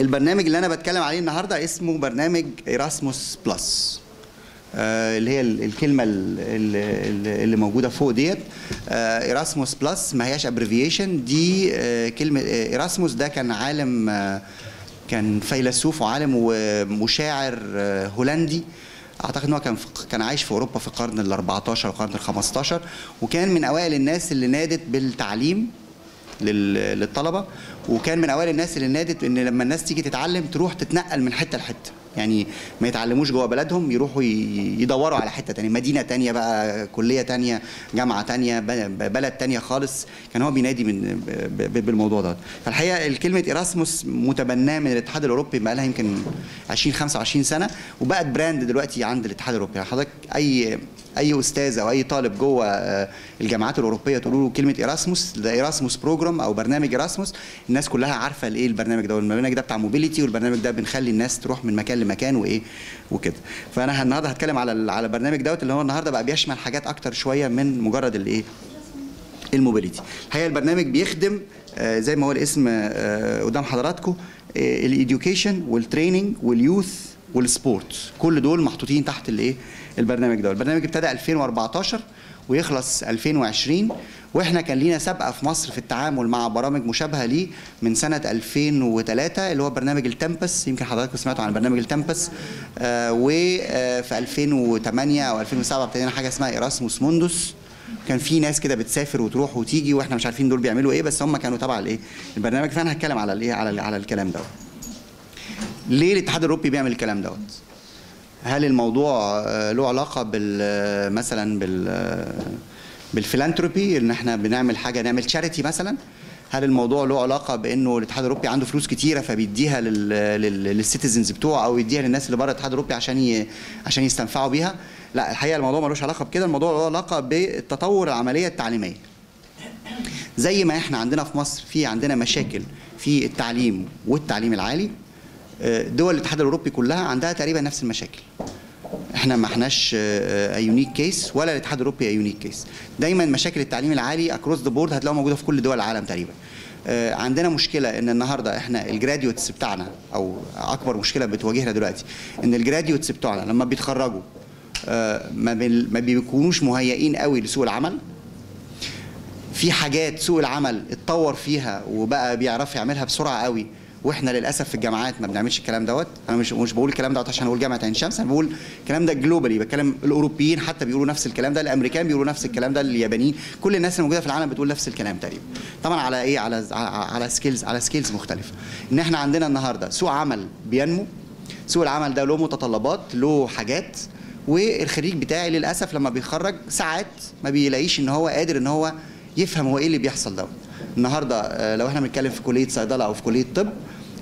البرنامج اللي أنا بتكلم عليه النهارده اسمه برنامج إيراسموس بلس. آه، اللي هي ال- الكلمة ال- ال- اللي موجودة فوق ديت. إيراسموس بلس ما هياش abbreviation دي آه، كلمة إيراسموس ده كان عالم آه، كان فيلسوف وعالم وشاعر آه، هولندي. أعتقد إن هو كان كان عايش في أوروبا في القرن ال 14 والقرن ال 15 وكان من أوائل الناس اللي نادت بالتعليم. للطلبة. وكان من أوائل الناس اللي نادت إن لما الناس تيجي تتعلم تروح تتنقل من حتة لحتة. يعني ما يتعلموش جوه بلدهم يروحوا يدوروا على حتة تانية. مدينة تانية بقى كلية تانية جامعة تانية ب- بلد تانية خالص. كان هو بينادي من بالموضوع ده فالحقيقة الكلمة ايراسموس متبناة من الاتحاد الأوروبي بقى لها يمكن 20 25 سنة وبقت براند دلوقتي عند الاتحاد الأوروبي. يعني حضرتك أي أي أستاذ أو أي طالب جوه آه، الجامعات الأوروبية تقول له كلمة ايراسموس ده ايراسموس program أو برنامج ايراسموس الناس كلها عارفة الايه البرنامج ده. والبرنامج ده بتاع mobility والبرنامج ده بنخلي الناس تروح من مكان لمكان وإيه وكده. فأنا النهارده هتكلم على على البرنامج دوت اللي هو النهارده بقى بيشمل حاجات أكتر شوية من مجرد الإيه؟ ال mobility. الحقيقة البرنامج بيخدم آه، زي ما هو الاسم آه، قدام حضراتكم الايديوكيشن والتريننج واليوث والسبورت. كل دول محطوطين تحت الإيه؟ البرنامج ده البرنامج ابتدى 2014 ويخلص 2020 وإحنا كان لينا سابقة في مصر في التعامل مع برامج مشابهة ليه من سنة 2003 اللي هو برنامج التمبس. يمكن حضراتكم سمعتوا عن برنامج التمبس. آه وفي 2008 أو 2007 ابتدينا حاجة اسمها إيراسموس موندوس كان في ناس كده بتسافر وتروح وتيجي وإحنا مش عارفين دول بيعملوا إيه بس هم كانوا تبع الايه البرنامج. فأنا هتكلم على الايه على على الكلام دوت. ليه الاتحاد الأوروبي بيعمل الكلام دوت؟ هل الموضوع آه، له علاقة بال آه، مثلا بال بال philanthropy إن إحنا بنعمل حاجة نعمل charity مثلا هل الموضوع له علاقة بإنه الاتحاد الأوروبي عنده فلوس كتيرة فبيديها لل- لل- لل citizens بتوعه أو يديها للناس اللي بره الاتحاد الأوروبي عشان ي... عشان يستنفعوا بيها؟ لا الحقيقة الموضوع ملوش علاقة بكده الموضوع له علاقة بالتطور العملية التعليمية. زي ما إحنا عندنا في مصر في عندنا مشاكل في التعليم والتعليم العالي آه، دول الاتحاد الأوروبي كلها عندها تقريبا نفس المشاكل. إحنا ما احناش unique case ولا الاتحاد الأوروبي unique case دايما مشاكل التعليم العالي across the board هتلاقوها موجودة في كل دول العالم تقريبا. آه، عندنا مشكلة إن النهارده إحنا ال graduates بتاعنا أو أكبر مشكلة بتواجهنا دلوقتي إن ال graduates بتوعنا لما بيتخرجوا آه، ما بي- ما بيكونوش مهيئين قوي لسوق العمل. في حاجات سوق العمل اتطور فيها وبقى بيعرف يعملها بسرعة قوي. وإحنا للأسف في الجامعات ما بنعملش الكلام دوت. أنا مش مش بقول الكلام دوت عشان أقول جامعه عين شمس أنا بقول الكلام ده globally بتكلم الأوروبيين حتى بيقولوا نفس الكلام ده الأمريكان بيقولوا نفس الكلام ده اليابانيين كل الناس اللي موجوده في العالم بتقول نفس الكلام تقريبا. طبعا على إيه؟ على على scales على scales مختلفة. إن إحنا عندنا النهارده سوق عمل بينمو سوق العمل ده له متطلبات له حاجات والخريج بتاعي للأسف لما بيتخرج ساعات ما بيلاقيش إن هو قادر إن هو يفهم هو إيه اللي بيحصل دوت. النهارده آه، لو إحنا بنتكلم في كلية صيدلة أو في كلية طب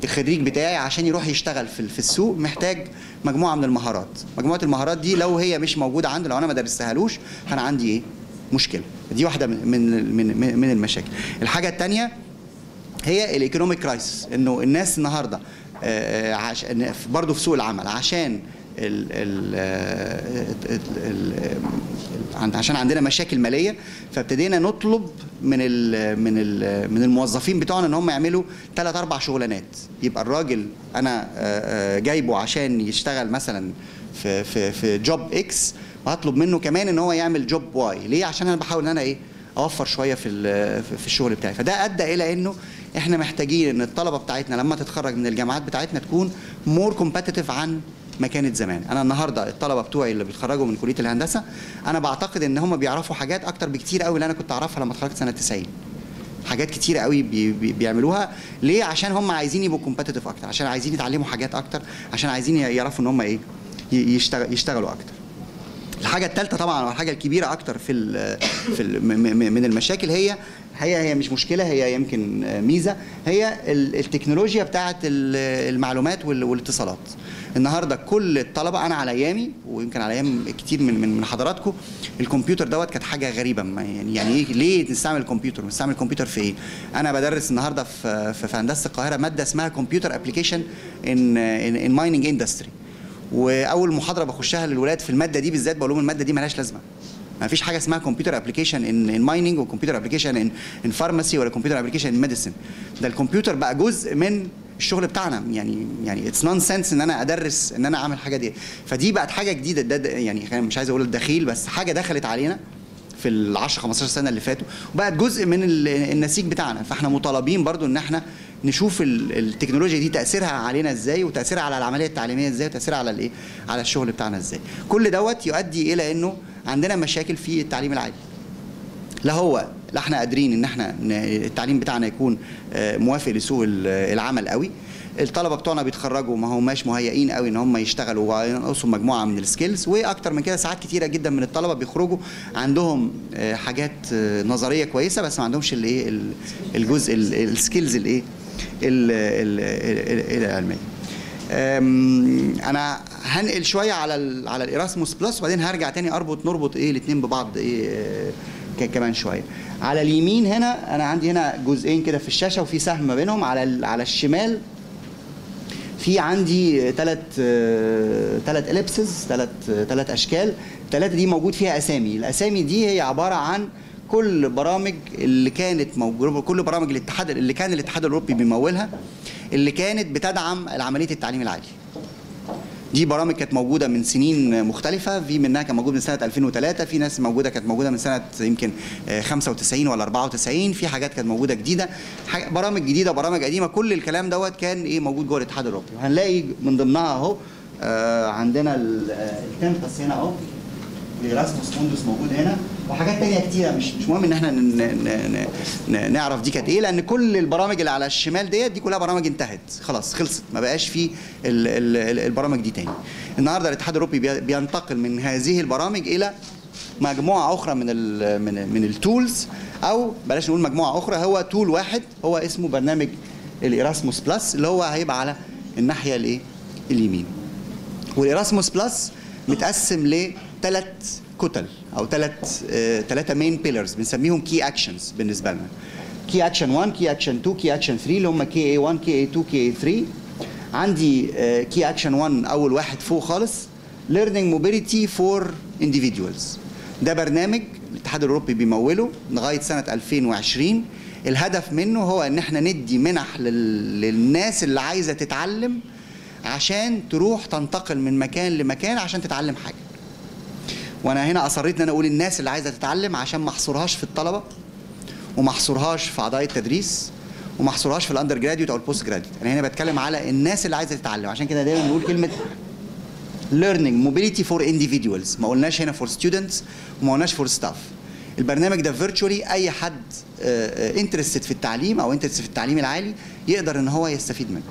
الخريج بتاعي عشان يروح يشتغل في في السوق محتاج مجموعة من المهارات. مجموعة المهارات دي لو هي مش موجودة عنده لو أنا ما درستهالوش فأنا عندي إيه؟ مشكلة. دي واحدة من من من, المشاكل. الحاجة الثانية هي ال economic crisis إنه الناس النهارده آه، آه،. برضه في سوق العمل عشان ال... ال... ال... ال... عشان عندنا مشاكل مالية فابتدينا نطلب من ال... من ال... من الموظفين بتوعنا إن هم يعملوا ثلاث أربع شغلانات. يبقى الراجل أنا آه، آه، جايبه عشان يشتغل مثلا في في في job X وهطلب منه كمان إن هو يعمل job Y ليه؟ عشان أنا بحاول إن أنا إيه؟ أوفر شوية في في الشغل بتاعي. فده أدى إلى إنه إحنا محتاجين إن الطلبة بتاعتنا لما تتخرج من الجامعات بتاعتنا تكون more competitive عن ما كانت زمان. أنا النهارده الطلبة بتوعي اللي بيتخرجوا من كلية الهندسة أنا بعتقد إن هم بيعرفوا حاجات أكتر بكتير قوي اللي أنا كنت أعرفها لما اتخرجت سنة 90 حاجات كتيرة قوي بي بي بيعملوها. ليه؟ عشان هم عايزين يبقوا competitive أكتر عشان عايزين يتعلموا حاجات أكتر عشان عايزين يعرفوا إن هم إيه يشتغل يشتغلوا أكتر. الحاجة الثالثه طبعا والحاجة الكبيرة أكتر في ال في ال من المشاكل هي هي هي مش مشكلة هي يمكن ميزة. هي ال- التكنولوجيا بتاعه ال- المعلومات وال- والاتصالات. النهارده كل الطلبة أنا على أيامي ويمكن على أيام كتير من من حضراتكم الكمبيوتر دوت كانت حاجة غريبة. يعني يعني إيه؟ ليه نستعمل الكمبيوتر؟ نستعمل الكمبيوتر في إيه؟ أنا بدرس النهارده في في هندسة القاهرة مادة اسمها computer application in in mining industry وأول محاضرة بخشها للولاد في المادة دي بالذات بقول لهم المادة دي ملهاش لازمة. ما فيش حاجة اسمها computer application in in mining و computer application in in pharmacy ولا computer application in medicine ده الكمبيوتر بقى جزء من الشغل بتاعنا. يعني يعني it's nonsense إن أنا أدرس إن أنا أعمل حاجة دي. فدي بقت حاجة جديدة. ده, يعني مش عايز أقول الدخيل بس حاجة دخلت علينا في ال 10 15 سنة اللي فاتوا. وبقت جزء من ال- النسيج بتاعنا. فإحنا مطالبين برضو إن إحنا نشوف ال- التكنولوجيا دي تأثيرها علينا إزاي وتأثيرها على العملية التعليمية إزاي وتأثيرها على الإيه؟ على الشغل بتاعنا إزاي. كل دوت يؤدي إلى إنه عندنا مشاكل في التعليم العالي لا هو لا إحنا قادرين ان إحنا التعليم بتاعنا يكون آه، موافق لسوق ال- العمل قوي. الطلبة بتوعنا بيتخرجوا ما هماش مهيئين قوي ان هم يشتغلوا وينقصهم مجموعة من ال skills وأكتر من كده ساعات كتيرة جدا من الطلبة بيخرجوا عندهم آه، حاجات آه، نظرية كويسة بس ما عندهمش الايه ال- الجزء ال skills الايه ال- ال- ال- العلمية. أنا هنقل شوية على على ال Erasmus Plus وبعدين هرجع تاني أربط نربط إيه الاثنين ببعض إيه كمان شوية. على اليمين هنا أنا عندي هنا جزئين كده في الشاشة وفي سهم ما بينهم. على على الشمال في عندي ثلاث ثلاث ellipses ثلاث ثلاث أشكال. الثلاثه دي موجود فيها أسامي. الأسامي دي هي عبارة عن كل برامج اللي كانت موجودة كل برامج الاتحاد اللي كان الاتحاد الأوروبي بيمولها اللي كانت بتدعم عملية التعليم العالي. دي برامج كانت موجودة من سنين مختلفة. في منها كان موجود من سنة 2003 في ناس موجودة كانت موجودة من سنة يمكن آه، 95 ولا 94 في حاجات كانت موجودة جديدة برامج جديدة برامج قديمة. كل الكلام دوت كان إيه موجود جوه الاتحاد الأوروبي. وهنلاقي من ضمنها أهو آه، عندنا ال- آه، هنا أهو الايراسموس موندوس موجود هنا. وحاجات تانية كتيرة مش مش مهم إن إحنا نعرف دي كانت إيه لأن كل البرامج اللي على الشمال ديت دي كلها برامج انتهت خلاص خلصت ما بقاش في ال- ال- ال- البرامج دي تاني. النهارده الاتحاد الأوروبي بي- بينتقل من هذه البرامج إلى مجموعة أخرى من ال من من ال tools أو بلاش نقول مجموعة أخرى هو tool واحد هو اسمه برنامج ال Erasmus Plus اللي هو هيبقى على الناحية الإيه؟ اليمين. وال Erasmus Plus متقسم لثلاث كتل. أو ثلاث ثلاثة main pillars بنسميهم key actions بالنسبة لنا. key action 1 key action 2 key action 3 اللي هم KA 1 KA 2 KA 3 عندي كي اكشن 1 أول واحد فوق خالص. Learning mobility for individuals. ده برنامج الاتحاد الأوروبي بيموله لغاية سنة 2020 الهدف منه هو إن إحنا ندي منح لل- للناس اللي عايزة تتعلم عشان تروح تنتقل من مكان لمكان عشان تتعلم حاجة. وأنا هنا اصريت ان أنا أقول الناس اللي عايزة تتعلم عشان ما احصرهاش في الطلبة وما احصرهاش في اعضاء التدريس وما احصرهاش في ال undergraduate أو ال postgraduate. أنا هنا بتكلم على الناس اللي عايزة تتعلم. عشان كده دايما بنقول كلمة learning mobility for individuals. ما قلناش هنا for students وما قلناش for staff. البرنامج ده virtually أي حد interested في التعليم أو interested في التعليم العالي يقدر إن هو يستفيد منه.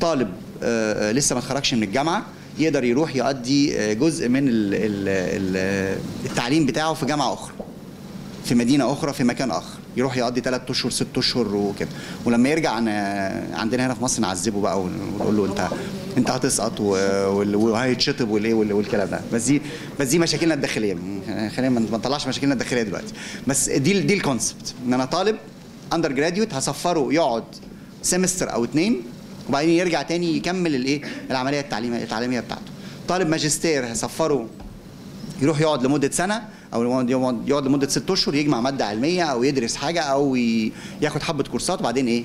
طالب آه، آه، لسه ما اتخرجش من الجامعة يقدر يروح يقضي آه، جزء من ال- ال- ال- التعليم بتاعه في جامعة أخرى في مدينة أخرى في مكان آخر يروح يقضي ثلاث أشهر ست أشهر وكده. ولما يرجع ن- عندنا هنا في مصر نعذبه بقى ونقول له انت انت هتسقط وهيتشطب والايه وال- والكلام ده. بس دي بس دي مشاكلنا الداخلية. خلينا ما نطلعش مشاكلنا الداخلية دلوقتي. بس دي دي ال concept إن أنا طالب undergraduate هسفره يقعد semester أو اتنين وبعدين يرجع تاني يكمل الايه؟ العملية التعليميه التعليمية بتاعته. طالب ماجستير هسفره يروح يقعد لمدة سنة أو يقعد- لمدة ست أشهر يجمع مادة علمية أو يدرس حاجة أو ياخد حبة كورسات وبعدين إيه؟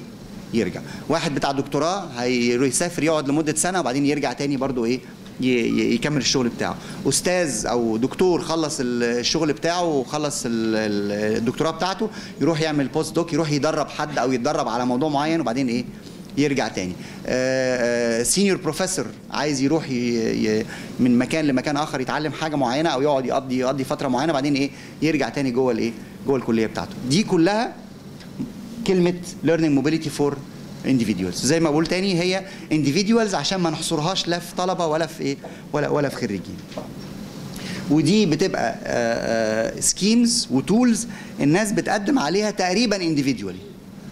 يرجع. واحد بتاع دكتوراه هيروح يسافر يقعد لمدة سنة وبعدين يرجع تاني برضو إيه؟ يكمل الشغل بتاعه. أستاذ أو دكتور خلص ال- الشغل بتاعه وخلص ال- ال- الدكتوراه بتاعته يروح يعمل بوست دوك يروح يدرب حد أو يتدرب على موضوع معين وبعدين إيه؟ يرجع تاني. senior professor عايز يروح ي... ي... من مكان لمكان آخر يتعلم حاجة معينة أو يقعد يقضي يقضي فترة معينة بعدين إيه يرجع تاني جوه الإيه جوه الكلية بتاعته. دي كلها كلمة learning mobility for individuals. زي ما بقول تاني هي individuals عشان ما نحصرهاش لا في طلبة ولا في إيه ولا ولا في خريجين. ودي بتبقى schemes و tools الناس بتقدم عليها تقريبا individually.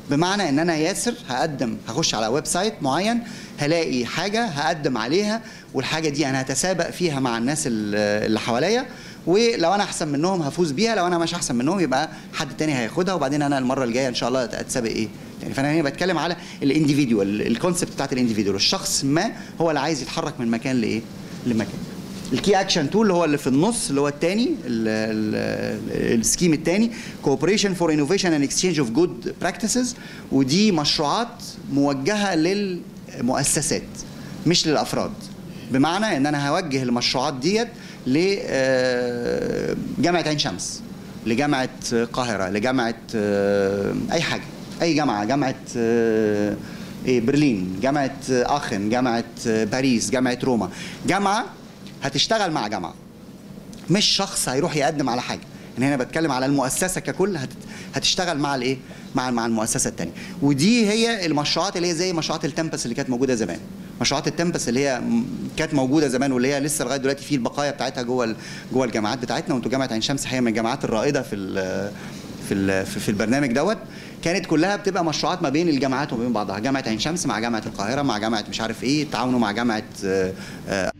بمعنى إن أنا ياسر هقدم هخش على website معين هلاقي حاجة هقدم عليها والحاجة دي أنا هتسابق فيها مع الناس ال- اللي حواليا ولو أنا أحسن منهم هفوز بيها لو أنا مش أحسن منهم يبقى حد تاني هياخدها وبعدين أنا المرة الجاية إن شاء الله اتسابق إيه؟ يعني فأنا هنا بتكلم على ال individual ال concept بتاعت ال individual الشخص ما هو اللي عايز يتحرك من مكان لإيه؟ لمكان. ال key action two اللي هو اللي في النص اللي هو الثاني ال scheme الثاني cooperation for innovation and exchange of good practices ودي مشروعات موجهة للمؤسسات مش للأفراد. بمعنى إن أنا هوجه المشروعات ديت لجامعه عين شمس لجامعة القاهرة لجامعة آه، أي حاجة أي جامعة جامعة آه، إيه، برلين جامعة آخن جامعة باريس جامعة روما. جامعة هتشتغل مع جامعة. مش شخص هيروح يقدم على حاجة. ان هنا بتكلم على المؤسسة ككل هت- هتشتغل مع الإيه؟ مع مع المؤسسة الثانية ودي هي المشروعات اللي هي زي مشروعات التمبس اللي كانت موجودة زمان. مشروعات التمبس اللي هي كانت موجودة زمان واللي هي لسه لغاية دلوقتي في البقايا بتاعتها جوه جوه الجامعات بتاعتنا. وانتوا جامعة عين شمس هي من الجامعات الرائدة في ال- في ال- في البرنامج دوت. كانت كلها بتبقى مشروعات ما بين الجامعات وما بين بعضها. جامعة عين شمس مع جامعة القاهرة مع جامعة مش عارف إيه تعاونوا مع جامعة آه، آه،